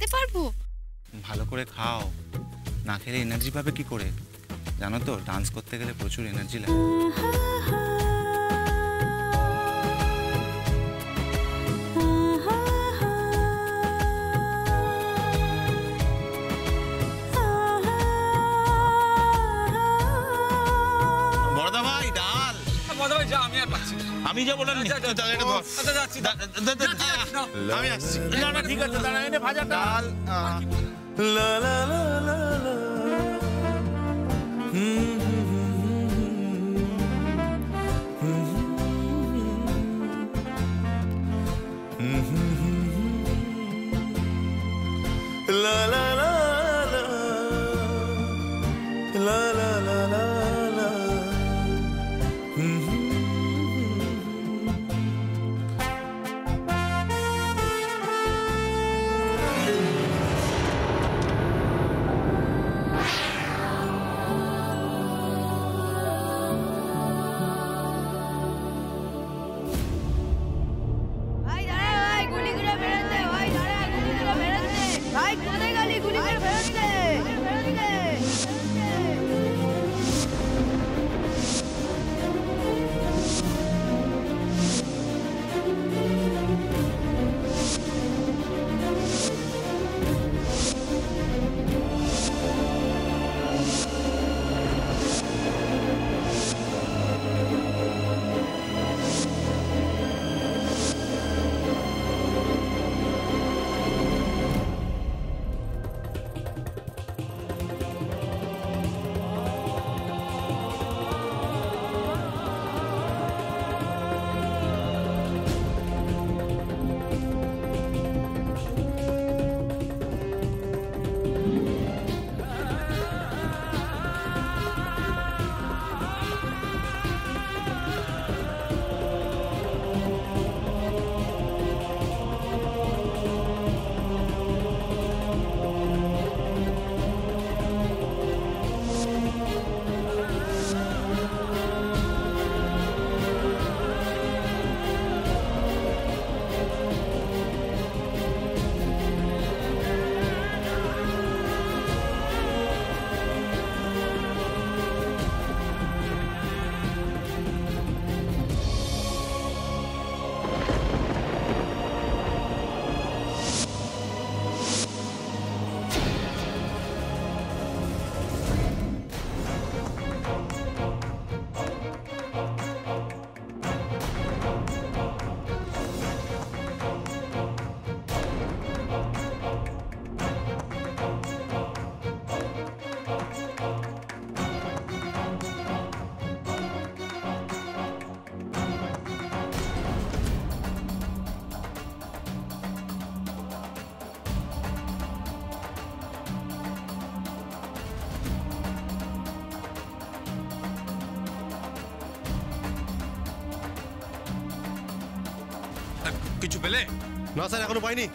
খেতে পারব? ভালো করে খাও। না খেলে এনার্জি পাবে কি করে? জানো তো ডান্স করতে গেলে প্রচুর এনার্জি লাগে। যাচ্ছি, যাব না আমি আসছি। না ঠিক আছে দাঁড়া এনে ভাজা ডাল লা লা লা। কিছু পেলে? না স্যার এখনও পাইনি।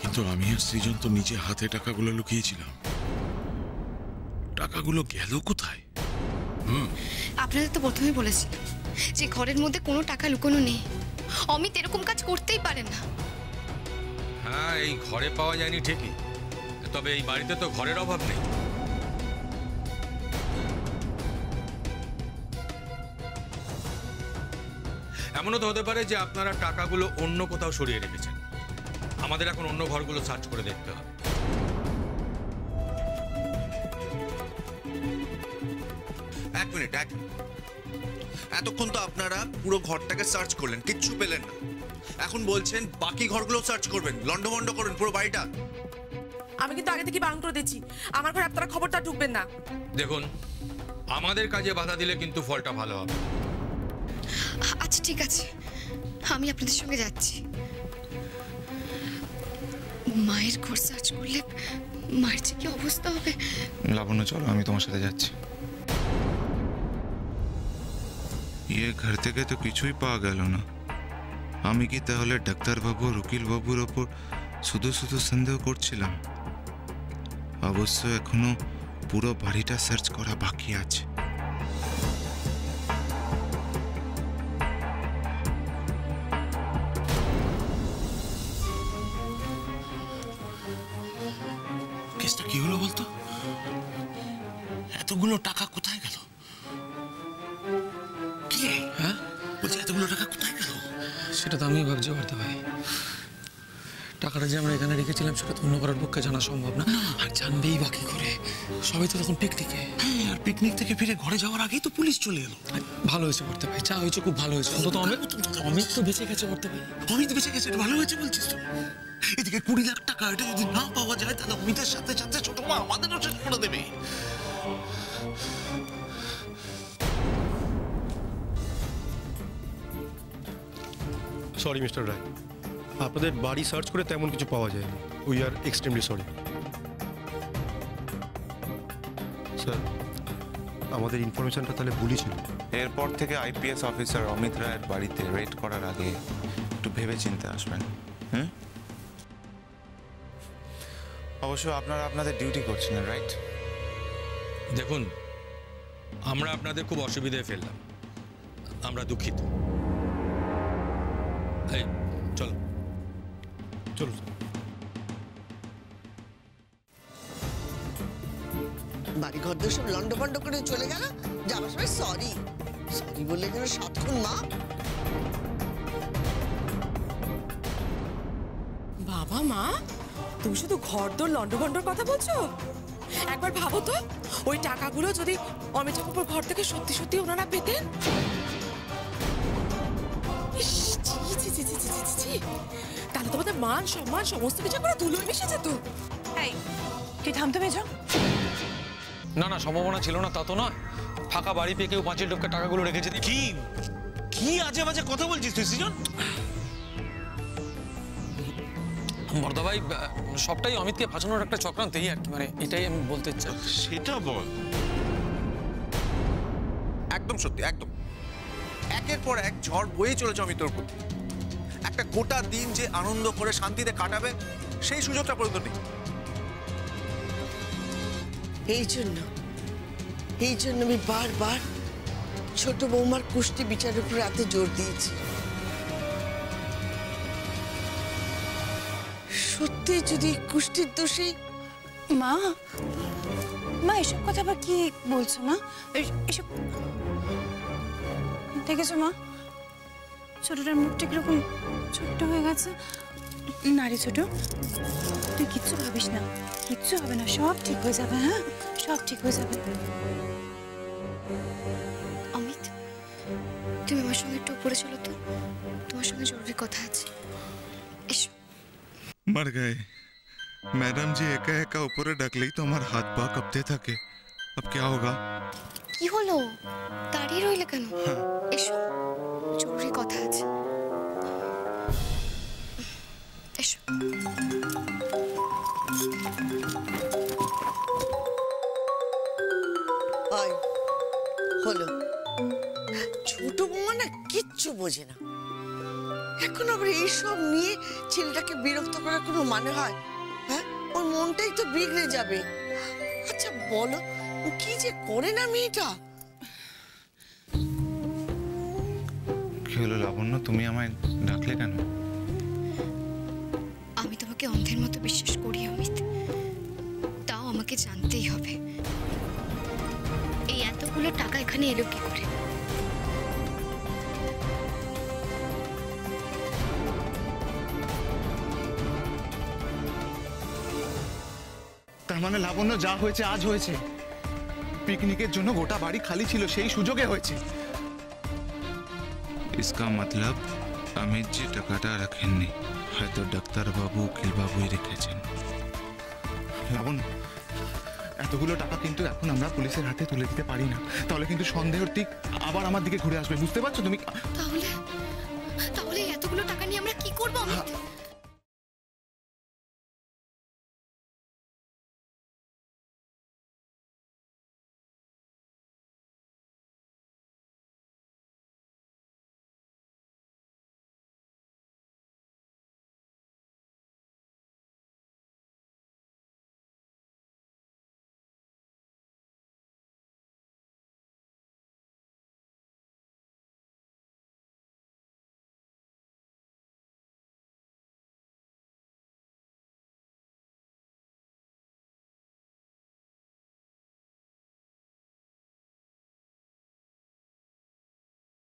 কিন্তু আমি আর সৃজন তো নিজে হাতে টাকাগুলো লুকিয়েছিলাম। টাকাগুলো গেল কোথায়? আপনাদের তো প্রথমেই বলেছিলাম যে ঘরের মধ্যে কোনো টাকা লুকোনো নেই। অমিত এরকম কাজ করতেই পারে না। হ্যাঁ এই ঘরে পাওয়া যায়নি ঠিকই। তবে এই বাড়িতে তো ঘরের অভাব নেই। এমনও তো হতে পারে যে আপনারা টাকাগুলো অন্য কোথাও সরিয়ে রেখেছেন। আমাদের এখন অন্য ঘরগুলো সার্চ করে দেখতে হবে। এক মিনিট, এক এতক্ষণ তো আপনারা পুরো ঘরটাকে সার্চ করলেন, কিচ্ছু পেলেন না। এখন বলছেন বাকি ঘরগুলো সার্চ করবেন লন্ডভন্ড করবেন পুরো বাড়িটা। আমি কিন্তু আগে থেকে বারণ করে দিচ্ছি আমার ঘরে আপনারা খবরটা ঢুকবেন না। দেখুন আমাদের কাজে বাধা দিলে কিন্তু ফলটা ভালো হবে। আচ্ছা ঠিক আছে। আমি আপনাদের সঙ্গে যাচ্ছি। মায়ের ঘর সার্চ করলে মায়ের যে কি অবস্থা হবে? লাবণ্য চলো আমি তোমার সাথে যাচ্ছি। ইয়ে ঘর থেকে তো কিছুই পাওয়া গেল না। আমি কি তাহলে ডাক্তারবাবু আর উকিল বাবুর ওপর শুধু শুধু সন্দেহ করছিলাম? অবশ্য এখনও পুরো বাড়িটা সার্চ করা বাকি আছে। কেসটা কি হলো বলতো? এতগুলো টাকা কোথায় গেল? কি? হ্যাঁ? বলছি এতগুলো টাকা কোথায় গেল? সেটা তো আমি ভাবছি পারতে ভাই। টাকাটা যে আমরা এখানে রেখেছিলাম সেটা তো অন্য করার পক্ষে জানা সম্ভব না। আর জানবেই বাকি করে। সবাই তো তখন পিকনিকে হ্যাঁ আর পিকনিক থেকে ফিরে ঘরে যাওয়ার আগেই তো পুলিশ চলে এলো। ভালো হয়েছে করতে ভাই যা হয়েছে খুব ভালো হয়েছে। অন্তত অমিত তো বেঁচে গেছে করতে ভাই অমিত বেঁচে গেছে ভালো হয়েছে বলছিস তো এদিকে কুড়ি লাখ টাকা এটা যদি না পাওয়া যায়, তাহলে অমিতের সাথে সাথে ছোট মা আমাদেরও শেষ করে দেবে। সরি মিস্টার রায় আপনাদের বাড়ি সার্চ করে তেমন কিছু পাওয়া যায়নি। We are extremely sorry sir আমাদের ইনফরমেশনটা তাহলে ভুলই ছিল। এরপর থেকে আইপিএস অফিসার অমিত রায়ের বাড়িতে রেড করার আগে একটু ভেবে চিন্তে আসবেন হুম? অবশ্য আপনারা আপনাদের ডিউটি করছেন রাইট দেখুন আমরা আপনাদের খুব অসুবিধায় ফেললাম। আমরা দুঃখিত। এই চলো। চলুন বাড়ি ঘর দিয়ে সব লন্ডভন্ড করে চলে গেল। যাবার সময় সরি সরি বলে যেন সাতক্ষণ মা। বাবা মা তুমি শুধু ঘর দোর লন্ডভন্ডর কথা বলছো? একবার ভাবো তো ওই টাকাগুলো যদি অমিত ঠাকুর ঘর থেকে সত্যি সত্যি ওনারা পেতেন? তোমাদের মান সম্মান সমস্ত কিছু করে ধুলোর মিশেছে তো এই। থামতে পেয়েছ? না না সম্ভাবনা ছিল না তা তো নয়। ফাঁকা বাড়ি পেয়ে কেউ পাঁচিল টপকে টাকাগুলো রেখেছে। কি? কি আজে বাজে কথা বলছিস তুই সৃজন? বর্দা ভাই সবটাই অমিতকে ফাঁসানোর একটা চক্রান্ত আর কি মানে এটাই আমি বলতে চাই। সেটা বল। একদম সত্যি একদম। একের পর এক ঝড় বয়ে চলেছে অমিতর প্রতি একটা গোটা দিন যে আনন্দ করে শান্তিতে কাটাবে সেই সুযোগটা পর্যন্ত নেই। এই জন্য এই জন্য আমি বারবার ছোট বৌমার কুষ্টি বিচারের উপরে এত জোর দিয়েছি। সত্যি যদি কুষ্টির দোষী মা মা এসব কথা আবার কি বলছো মা? এস- এসব দেখেছ মা? ছোটটার মুখটা কিরকম ছোট্ট হয়ে গেছে না রে ছোট তুই কিচ্ছু ভাবিস না কিচ্ছু হবে না সব ঠিক হয়ে যাবে হ্যাঁ সব ঠিক হয়ে যাবে অমিত তুমি আমার সঙ্গে একটু উপরে চলো তো তোমার সঙ্গে জরুরি কথা আছে এসো मर गए मैडम जी एका एका ऊपर डकलेई तो हमारे हाथ पा कपते थके अब क्या होगा কি হলো দাঁড়িয়ে রইলে কেন এসো এখন আবার এইসব নিয়ে ছেলেটাকে বিরক্ত করার কোনো মানে হয়? হ্যাঁ? ওর মনটাই তো বিগড়ে যাবে। আচ্ছা বলো কি যে করে না মেয়েটা? কি হলো লাবণ্য তুমি আমায় ডাকলে কেন? আমি তোমাকে অন্ধের মতো বিশ্বাস করি অমিত। তাও আমাকে জানতেই হবে। এই এতগুলো টাকা এখানে এলো কি করে? তার মানে লাবণ্য যা হয়েছে আজ হয়েছে পিকনিকের জন্য গোটা বাড়ি খালি ছিল সেই সুযোগে হয়েছে इसका मतलब অমিত জি টাকাটা রাখেননি হয়তো ডাক্তারবাবু উকিলবাবুই রেখেছেন লাবণ্য এতগুলো টাকা কিন্তু এখন আমরা পুলিশের হাতে তুলে দিতে পারি না তাহলে কিন্তু সন্দেহের দিক আবার আমার দিকে ঘুরে আসবে বুঝতে পারছো তুমি তাহলে তাহলে এই এতগুলো টাকা নিয়ে আমরা কি করবো অমিত